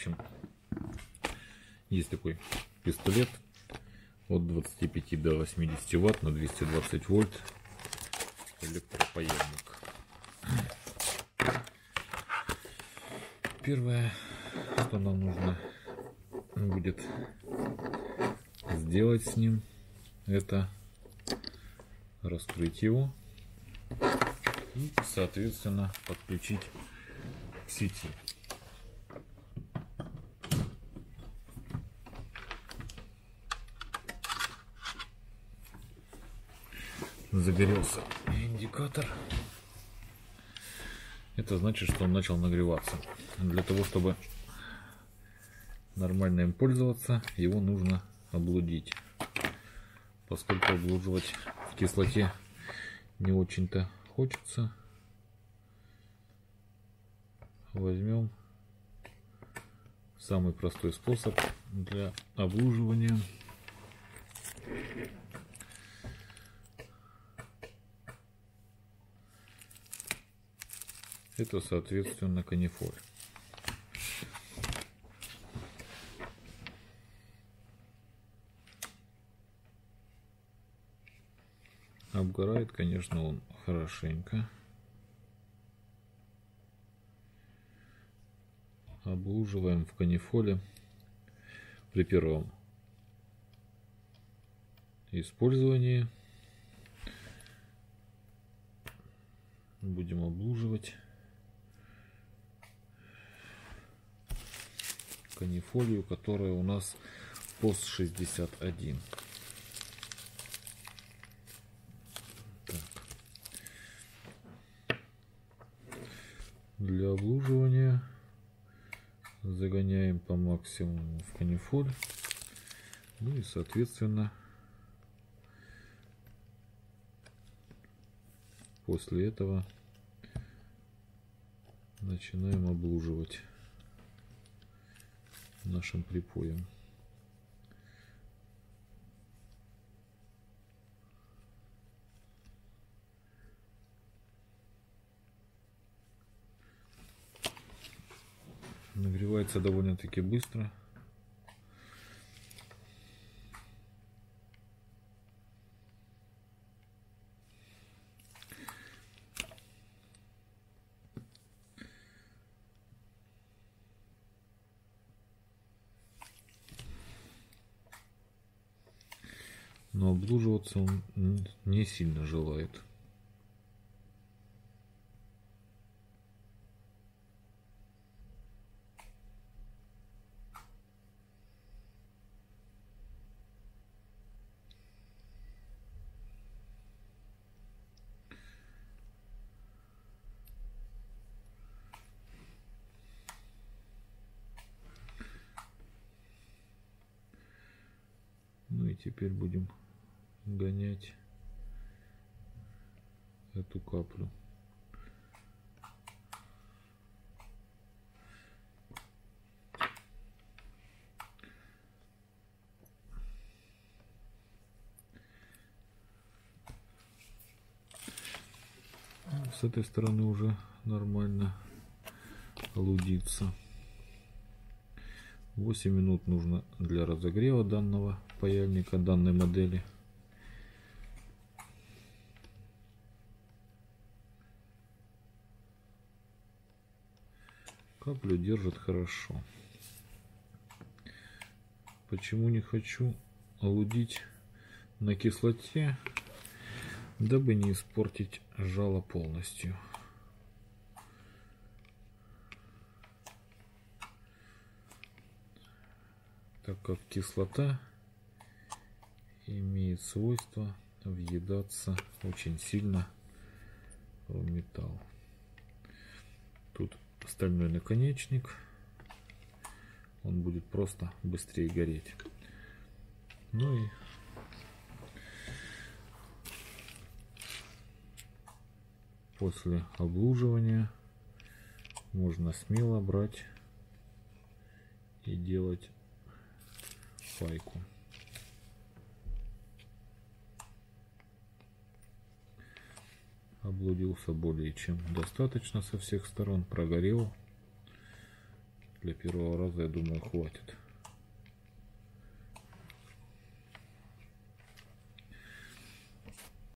общем, есть такой пистолет от 25 до 80 ватт на 220 вольт электропоемник. Первое, что нам нужно будет сделать с ним, это раскрыть его и, соответственно, подключить к сети. Загорелся индикатор. Это значит, что он начал нагреваться. Для того, чтобы нормально им пользоваться, его нужно облудить. Поскольку облуживать в кислоте не очень-то хочется, возьмем самый простой способ для облуживания. Это, соответственно, канифоль. Обгорает, конечно, он хорошенько. Облуживаем в канифоле при первом использовании. Будем облуживать канифолию, которая у нас пост 61. Для облуживания загоняем по максимуму в канифоль. Ну и соответственно после этого начинаем облуживать нашим припоем. Нагревается довольно-таки быстро. Но обслуживаться он не сильно желает. Ну и теперь будем гонять эту каплю. С этой стороны уже нормально лудится. 8 минут нужно для разогрева данного паяльника, данной модели. Каплю держит хорошо. Почему не хочу олудить на кислоте, дабы не испортить жало полностью. Так как кислота имеет свойство въедаться очень сильно в металл. Тут стальной наконечник. Он будет просто быстрее гореть. Ну и после облуживания можно смело брать и делать файку. облудился более чем достаточно со всех сторон, прогорел. Для первого раза, я думаю, хватит.